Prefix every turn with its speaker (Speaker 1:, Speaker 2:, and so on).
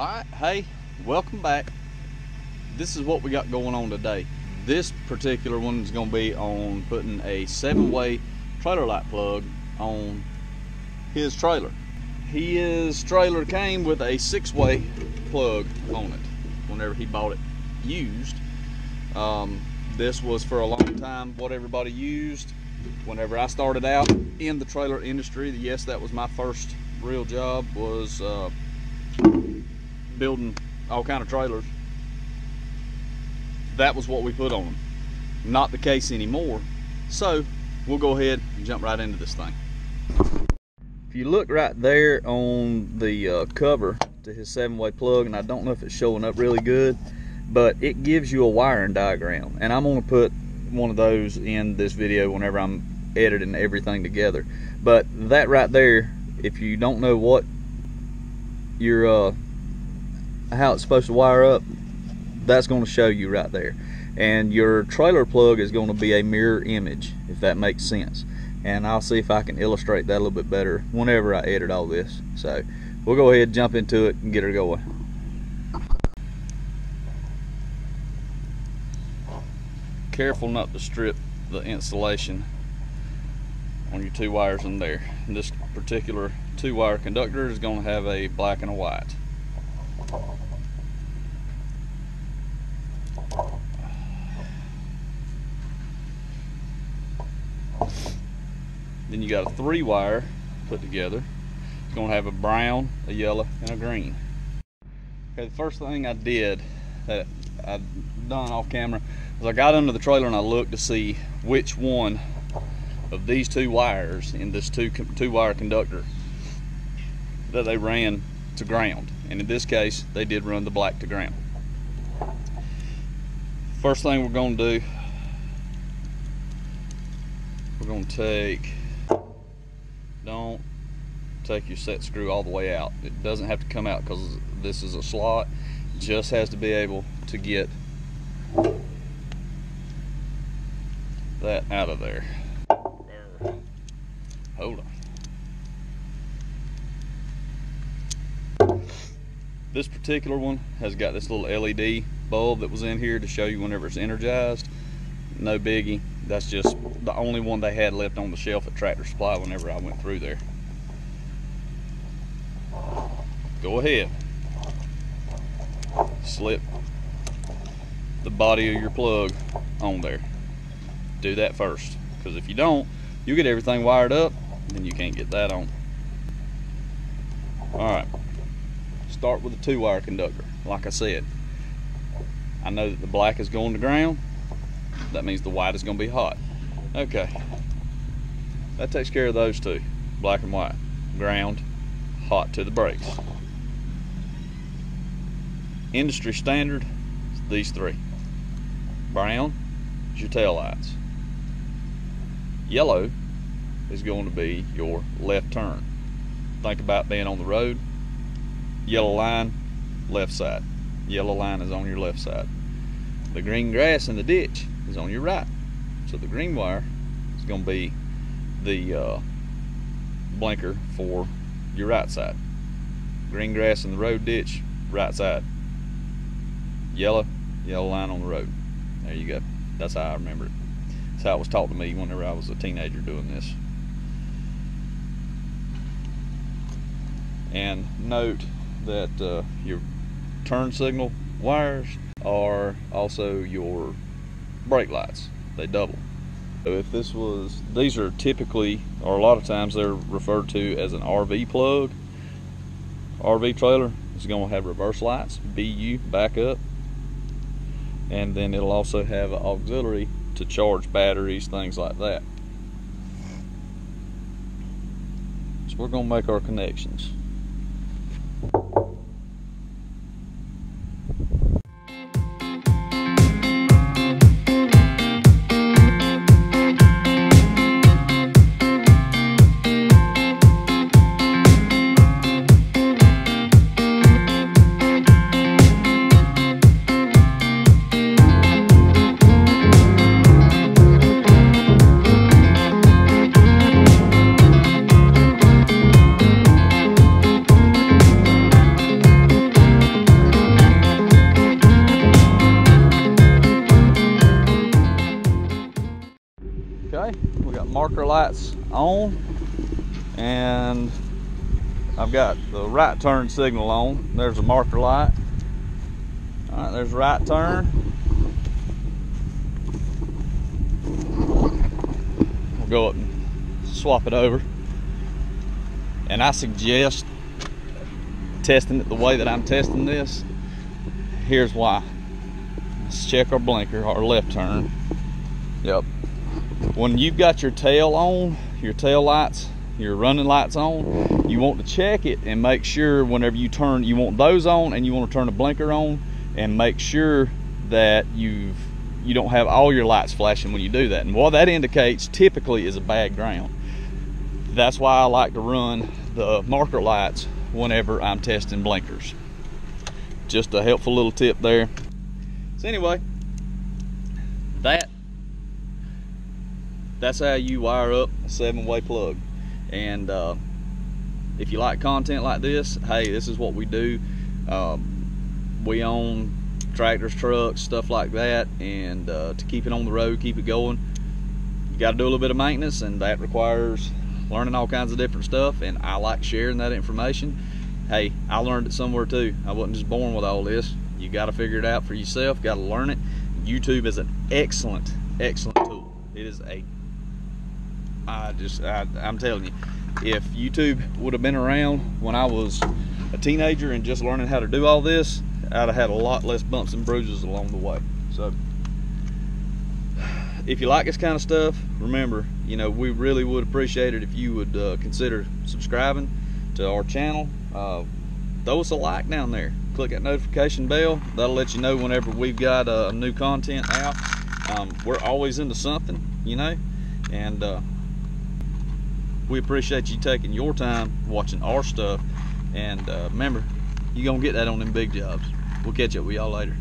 Speaker 1: Alright, hey, welcome back. This is what we got going on today. This particular one is going to be on putting a seven-way trailer light plug on his trailer. His trailer came with a six-way plug on it whenever he bought it used. Um, this was for a long time what everybody used. Whenever I started out in the trailer industry, yes, that was my first real job was uh, building all kind of trailers. That was what we put on them. Not the case anymore. So we'll go ahead and jump right into this thing. If you look right there on the uh, cover to his seven-way plug, and I don't know if it's showing up really good, but it gives you a wiring diagram. And I'm gonna put one of those in this video whenever I'm editing everything together. But that right there, if you don't know what your uh, how it's supposed to wire up, that's going to show you right there. And your trailer plug is going to be a mirror image, if that makes sense. And I'll see if I can illustrate that a little bit better whenever I edit all this. So we'll go ahead, and jump into it, and get her going. Careful not to strip the insulation on your two wires in there. And this particular two wire conductor is going to have a black and a white. Then you got a three wire put together. It's going to have a brown, a yellow, and a green. Okay, the first thing I did that I done off camera was I got under the trailer and I looked to see which one of these two wires in this two two wire conductor that they ran to ground and in this case they did run the black to ground first thing we're going to do we're going to take take your set screw all the way out. It doesn't have to come out because this is a slot. Just has to be able to get that out of there. Hold on. This particular one has got this little LED bulb that was in here to show you whenever it's energized. No biggie. That's just the only one they had left on the shelf at Tractor Supply whenever I went through there go ahead. Slip the body of your plug on there. Do that first because if you don't you get everything wired up then you can't get that on. All right. Start with a two wire conductor like I said. I know that the black is going to ground. That means the white is going to be hot. Okay. That takes care of those two black and white. Ground hot to the brakes industry standard these three brown is your tail lights Yellow is going to be your left turn. Think about being on the road. Yellow line, left side. Yellow line is on your left side. The green grass in the ditch is on your right. So the green wire is going to be the uh, blinker for your right side. Green grass in the road ditch, right side. Yellow, yellow line on the road. There you go. That's how I remember it. That's how it was taught to me whenever I was a teenager doing this. And note that uh, your turn signal wires are also your brake lights. They double. So if this was, these are typically, or a lot of times they're referred to as an RV plug. RV trailer is going to have reverse lights, BU, backup, and then it'll also have auxiliary to charge batteries, things like that. So we're going to make our connections. Marker lights on and I've got the right turn signal on. There's a marker light. All right, there's right turn. We'll go up and swap it over. And I suggest testing it the way that I'm testing this. Here's why. Let's check our blinker, our left turn. Yep. When you've got your tail on, your tail lights, your running lights on, you want to check it and make sure whenever you turn, you want those on and you want to turn the blinker on and make sure that you've you don't have all your lights flashing when you do that. And what that indicates typically is a bad ground. That's why I like to run the marker lights whenever I'm testing blinkers. Just a helpful little tip there. So anyway, that that's how you wire up a seven-way plug. And uh, if you like content like this, hey, this is what we do. Um, we own tractors, trucks, stuff like that, and uh, to keep it on the road, keep it going, you got to do a little bit of maintenance, and that requires learning all kinds of different stuff. And I like sharing that information. Hey, I learned it somewhere too. I wasn't just born with all this. You got to figure it out for yourself. Got to learn it. YouTube is an excellent, excellent tool. It is a I just, I, I'm telling you, if YouTube would have been around when I was a teenager and just learning how to do all this, I'd have had a lot less bumps and bruises along the way. So, if you like this kind of stuff, remember, you know, we really would appreciate it if you would uh, consider subscribing to our channel. Uh, throw us a like down there. Click that notification bell. That'll let you know whenever we've got uh, new content out. Um, we're always into something, you know, and uh, we appreciate you taking your time watching our stuff. And uh, remember, you're going to get that on them big jobs. We'll catch up with y'all later.